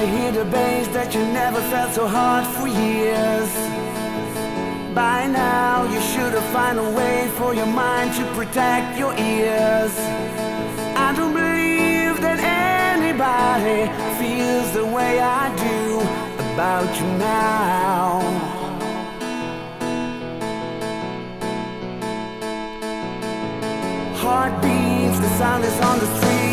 I hear the bass that you never felt so hard for years. By now, you should have found a way for your mind to protect your ears. I don't believe that anybody feels the way I do about you now. Heartbeats, the sound is on the street